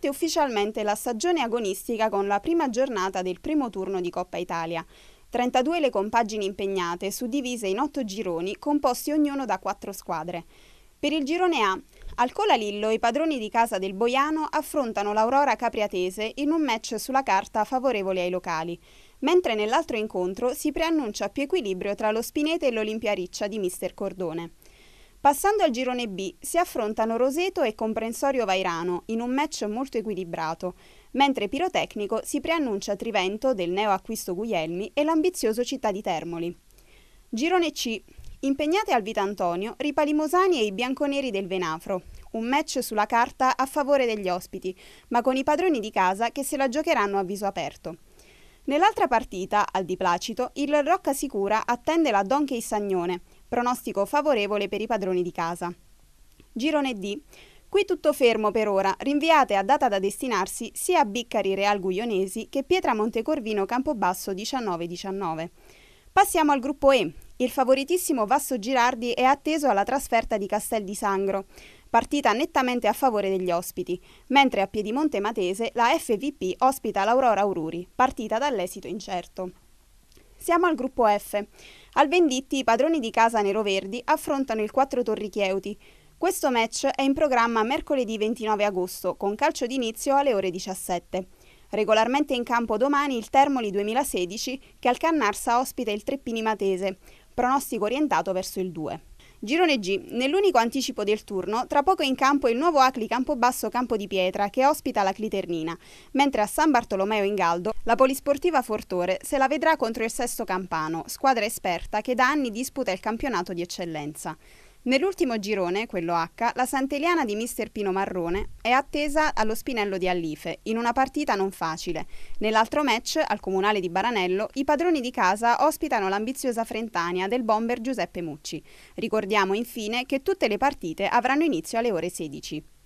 Parte ufficialmente la stagione agonistica con la prima giornata del primo turno di Coppa Italia. 32 le compagini impegnate, suddivise in 8 gironi, composti ognuno da 4 squadre. Per il girone A, al Colalillo i padroni di casa del Boiano affrontano l'Aurora Capriatese in un match sulla carta favorevole ai locali, mentre nell'altro incontro si preannuncia più equilibrio tra lo Spinete e l'Olimpia Riccia di Mister Cordone. Passando al girone B, si affrontano Roseto e Comprensorio Vairano in un match molto equilibrato, mentre Pirotecnico si preannuncia Trivento del neo acquisto Guglielmi e l'ambizioso Città di Termoli. Girone C. Impegnate al Vitantonio, Ripalimosani e i bianconeri del Venafro. Un match sulla carta a favore degli ospiti, ma con i padroni di casa che se la giocheranno a viso aperto. Nell'altra partita, al di Placito, il Rocca Sicura attende la Donkey Sagnone, pronostico favorevole per i padroni di casa. Girone D. Qui tutto fermo per ora, rinviate a data da destinarsi sia a Biccari Real Guglionesi che Pietra Montecorvino Campobasso 19-19. Passiamo al gruppo E. Il favoritissimo Vasso Girardi è atteso alla trasferta di Castel di Sangro, partita nettamente a favore degli ospiti, mentre a Piedimonte Matese la FVP ospita l'Aurora Aururi, partita dall'esito incerto. Siamo al gruppo F. Al Venditti i padroni di casa neroverdi affrontano il 4 Torri Chieuti. Questo match è in programma mercoledì 29 agosto, con calcio d'inizio alle ore 17. Regolarmente in campo domani il Termoli 2016 che al Cannarsa ospita il Treppini Matese, pronostico orientato verso il 2. Girone G. Nell'unico anticipo del turno, tra poco in campo il nuovo Acli Campobasso Campo di Pietra che ospita la Cliternina, mentre a San Bartolomeo in Galdo la Polisportiva Fortore se la vedrà contro il Sesto Campano, squadra esperta che da anni disputa il campionato di eccellenza. Nell'ultimo girone, quello H, la Sant'Eliana di Mister Pino Marrone è attesa allo Spinello di Allife, in una partita non facile. Nell'altro match, al comunale di Baranello, i padroni di casa ospitano l'ambiziosa Frentania del bomber Giuseppe Mucci. Ricordiamo infine che tutte le partite avranno inizio alle ore 16.